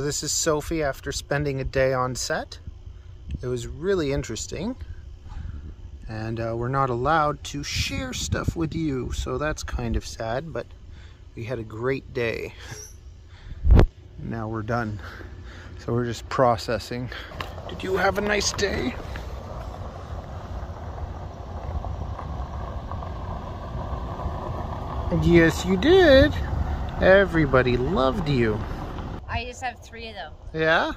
This is Sophie after spending a day on set. It was really interesting. And uh, we're not allowed to share stuff with you, so that's kind of sad, but we had a great day. now we're done. So we're just processing. Did you have a nice day? Yes, you did. Everybody loved you. I just have three though. Yeah?